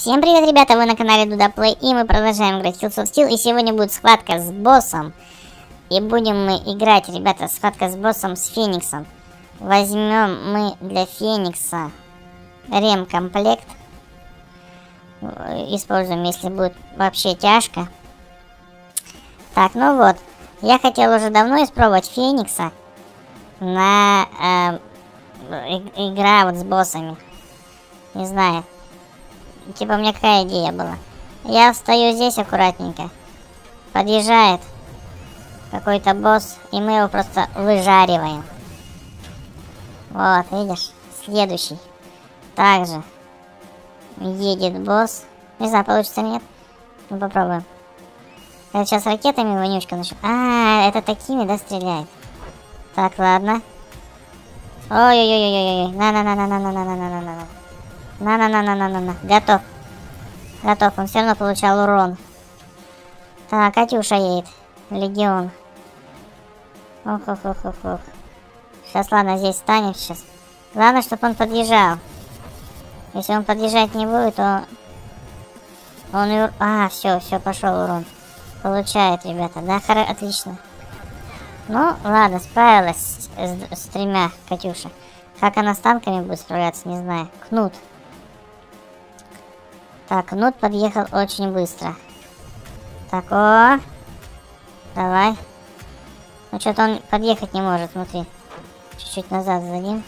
Всем привет, ребята, вы на канале Дуда Плей, и мы продолжаем играть Hills of Steel, и сегодня будет схватка с боссом. И будем мы играть, ребята, схватка с боссом с Фениксом. Возьмем мы для Феникса ремкомплект. Используем, если будет вообще тяжко. Так, ну вот. Я хотел уже давно испробовать Феникса на э, игра вот с боссами. Не знаю. Типа, у меня какая идея была? Я встаю здесь аккуратненько. Подъезжает какой-то босс, и мы его просто выжариваем. Вот, видишь? Следующий. Также едет босс. Не знаю, получится нет. Ну, попробуем. Это сейчас ракетами вонючка начнет. А, это такими, да, стреляет? Так, ладно. Ой-ой-ой-ой-ой. На-на-на-на-на-на-на-на-на-на. На-на-на-на-на-на-на. Готов. Готов. Он все равно получал урон. Так, Катюша едет. Легион. Ох-ох-ох-ох-ох. Сейчас, ладно, здесь станем сейчас. Главное, чтобы он подъезжал. Если он подъезжать не будет, то... Он и... А, все, все, пошел урон. Получает, ребята. Да, хоро... отлично. Ну, ладно, справилась с, с, с тремя, Катюша. Как она с танками будет справляться, не знаю. Кнут. Так, Нут подъехал очень быстро. Так, о! Давай. Ну, что-то он подъехать не может, смотри. Чуть-чуть назад сдадим.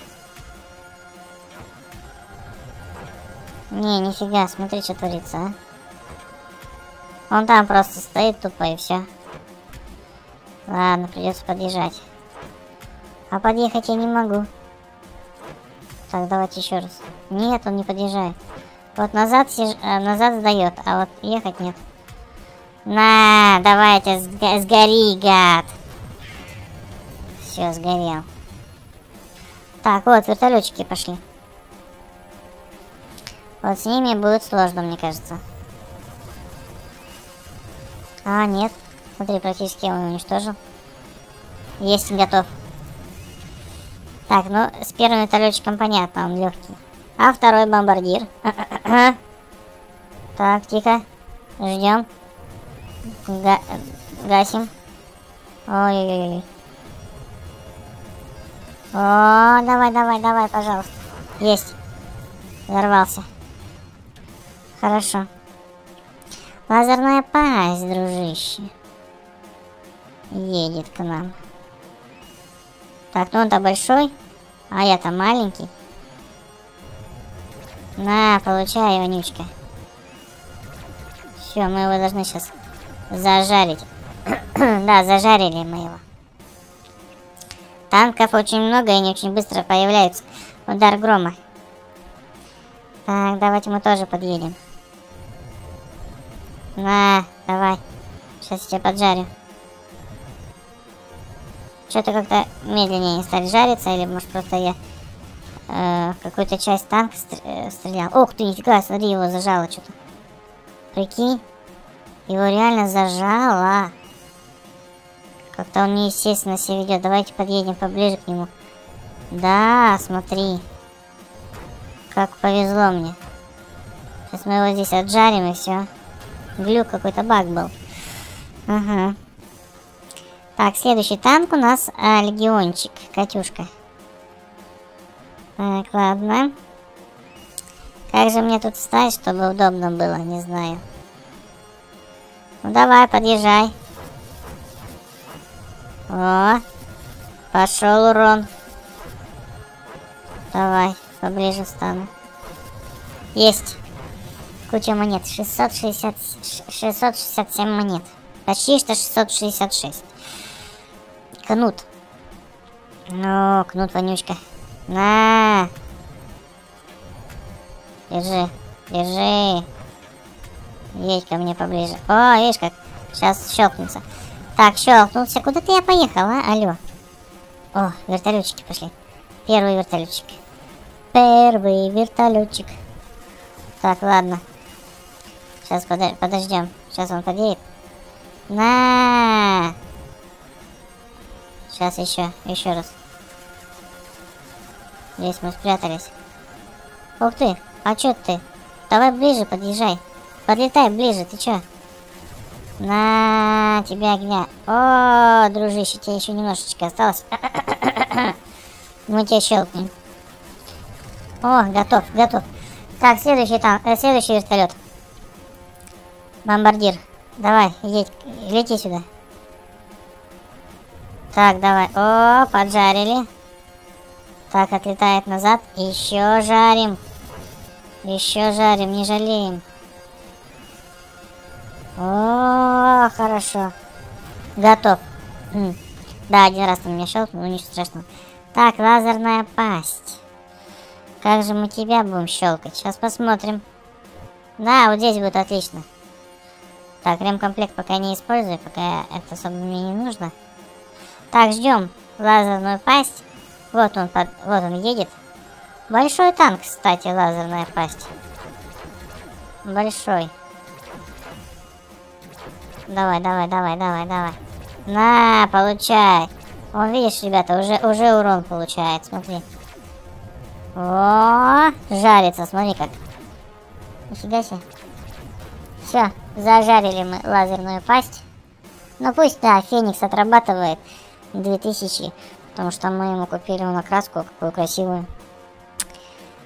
Не, нифига, смотри, что творится, а. Он там просто стоит тупо и все. Ладно, придется подъезжать. А подъехать я не могу. Так, давайте еще раз. Нет, он не подъезжает. Вот назад, сиж... Э, назад сдает, а вот ехать нет. На, давайте, сг сгори, гад. Все, сгорел. Так, вот, вертолетчики пошли. Вот с ними будет сложно, мне кажется. А, нет. Смотри, практически его уничтожил. Есть, готов. Так, ну, с первым вертолетчиком понятно, он легкий. А второй бомбардир. Так, тихо. Ждем. Га гасим. Ой-ой-ой. О, давай, давай, давай, пожалуйста. Есть. Взорвался. Хорошо. Лазерная пасть, дружище. Едет к нам. Так, ну он-то большой, а я-то маленький. На, получай, вонючка. Все, мы его должны сейчас зажарить. да, зажарили мы его. Танков очень много и они очень быстро появляются. Удар грома. Так, давайте мы тоже подъедем. На, давай. Сейчас я тебя поджарю. Что-то как-то медленнее не стали жариться, или может просто я э, какую-то часть танка э, стрелял. Ох ты, нифига, смотри, его зажало что-то. Прикинь, его реально зажало. Как-то он неестественно себя ведет. Давайте подъедем поближе к нему. Да, смотри. Как повезло мне. Сейчас мы его здесь отжарим и все. Глюк какой-то баг был. Ага. Так, следующий танк у нас а, легиончик. Катюшка. Так, ладно. Как же мне тут встать, чтобы удобно было, не знаю. Ну давай, подъезжай. О, пошел урон. Давай, поближе встану. Есть. Куча монет. 660, 667 монет. Почти что 666. Кнут. Ну, кнут вонючка. На! Держи, держи. Едь ко мне поближе. О, видишь как? Сейчас щелкнется. Так, щелкнулся. Куда ты я поехал, а? Алло. О, вертолетчики пошли. Первый вертолетчик. Первый вертолетчик. Так, ладно. Сейчас подо подождем. Сейчас он подъедет. На! Сейчас еще, еще раз. Здесь мы спрятались. Ух ты, а чё ты давай ближе подъезжай. Подлетай ближе, ты чё? На тебя огня. О, дружище, тебе еще немножечко осталось. Мы тебя щелкнем. О, готов, готов. Так, следующий там, э, следующий вертолет. Бомбардир. Давай, едь, лети сюда. Так, давай. О, поджарили. Так, отлетает назад. Еще жарим. Еще жарим, не жалеем. О, хорошо. Готов. Да, один раз он меня щелкнул, но ничего страшного. Так, лазерная пасть. Как же мы тебя будем щелкать? Сейчас посмотрим. Да, вот здесь будет отлично. Так, ремкомплект пока не использую, пока это особо мне не нужно. Так, ждем лазерную пасть. Вот он, под... вот он едет. Большой танк, кстати, лазерная пасть. Большой. Давай, давай, давай, давай, давай. На, получай. Он, видишь, ребята, уже, уже урон получает, смотри. О, жарится, смотри как. Нифига себе. Все, зажарили мы лазерную пасть. Ну пусть, да, Феникс отрабатывает 2000, потому что мы ему купили на краску, какую красивую.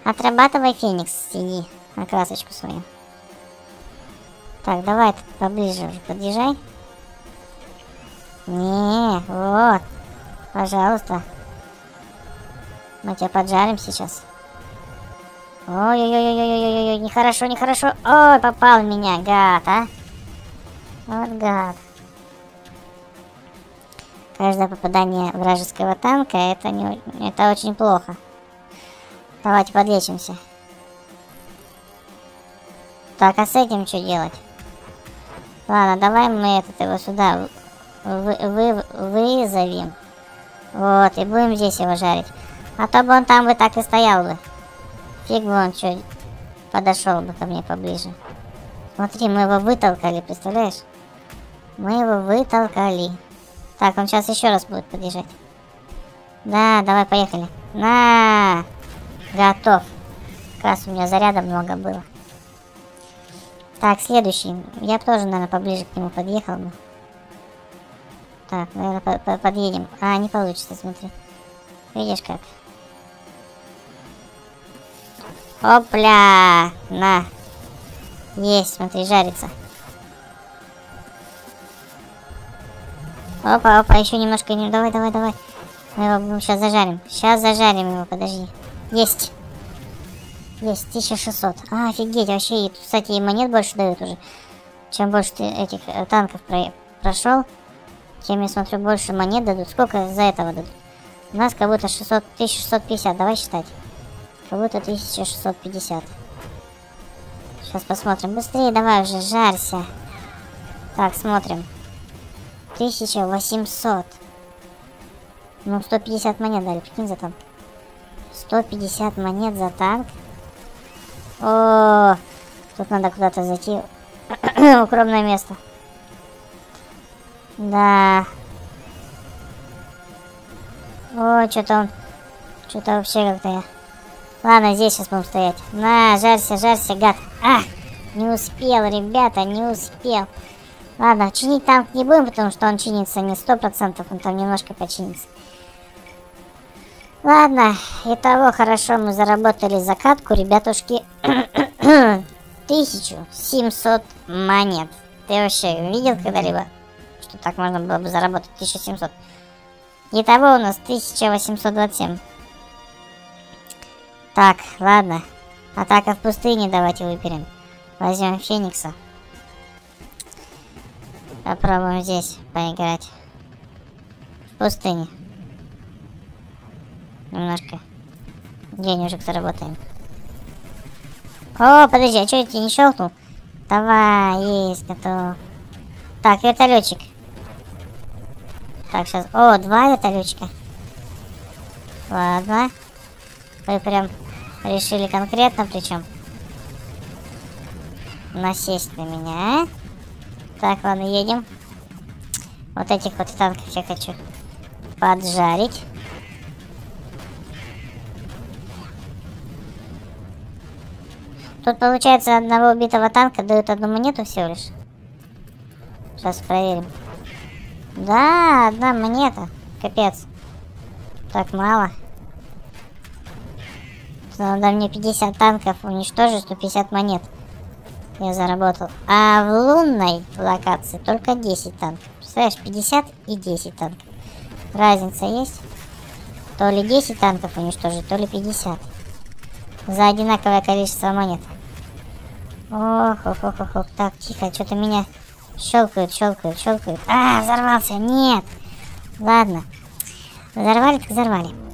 Отрабатывай, Феникс, сиди на красочку свою. Так, давай поближе уже подъезжай. Не, вот. Пожалуйста. Мы тебя поджарим сейчас. Ой-ой-ой-ой-ой-ой, нехорошо, нехорошо. Ой, попал в меня, гад, а. Вот гад. Каждое попадание вражеского танка, это, не, это очень плохо. Давайте подлечимся. Так, а с этим что делать? Ладно, давай мы этот его сюда вы, вы, вызовем. Вот, и будем здесь его жарить. А то бы он там бы так и стоял бы. Фиг бы он что подошел бы ко мне поближе. Смотри, мы его вытолкали, представляешь? Мы его вытолкали. Так, он сейчас еще раз будет подъезжать. Да, давай, поехали. На! Готов. Как раз у меня заряда много было. Так, следующий. Я тоже, наверное, поближе к нему подъехал бы. Так, наверное, по -по подъедем. А, не получится, смотри. Видишь как? Опля! На! Есть, смотри, жарится. Опа, опа, еще немножко не... Давай, давай, давай. Мы его сейчас зажарим. Сейчас зажарим его, подожди. Есть. Есть, 1600. А, офигеть, вообще, кстати, и монет больше дают уже. Чем больше ты этих э, танков про прошел, тем, я смотрю, больше монет дадут. Сколько за этого дадут? У нас как будто 600, 1650, давай считать. Как будто 1650. Сейчас посмотрим. Быстрее давай уже, жарься. Так, смотрим. 1800. Ну, 150 монет дали, прикинь, за танк. 150 монет за танк. О, тут надо куда-то зайти. Укромное место. Да. О, что-то он... Что-то вообще как-то я... Ладно, здесь сейчас будем стоять. На, жарься, жарься, гад. А, не успел, ребята, не успел. Ладно, чинить танк не будем, потому что он чинится не сто процентов, он там немножко починится. Ладно, итого хорошо мы заработали закатку, ребятушки. 1700 монет. Ты вообще видел когда-либо, что так можно было бы заработать 1700? Итого у нас 1827. Так, ладно. Атака в пустыне давайте выберем. Возьмем Феникса. Попробуем здесь поиграть. В пустыне немножко денежек заработаем. О, подожди, а что я тебе не щелкнул? Давай, есть, готов. Так, вертолетчик. Так, сейчас. О, два вертолетчика. Ладно. Вы прям решили конкретно причем. Насесть на меня. А? Так, ладно, едем. Вот этих вот танков я хочу поджарить. Тут получается одного убитого танка дают одну монету всего лишь. Сейчас проверим. Да, одна монета. Капец. Так мало. Надо мне 50 танков уничтожить, 150 монет. Я заработал. А в лунной локации только 10 танков. Представляешь, 50 и 10 танков. Разница есть? То ли 10 танков уничтожить, то ли 50. За одинаковое количество монет. Ох, ох, ох, ох, ох. Так, тихо, что-то меня щелкают, щелкают, щелкают. А, взорвался, нет. Ладно. Взорвали, так взорвали.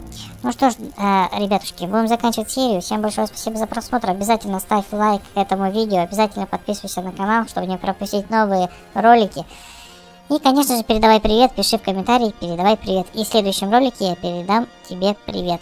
Ну что ж, э, ребятушки, будем заканчивать серию. Всем большое спасибо за просмотр. Обязательно ставь лайк этому видео. Обязательно подписывайся на канал, чтобы не пропустить новые ролики. И, конечно же, передавай привет, пиши в комментарии, передавай привет. И в следующем ролике я передам тебе привет.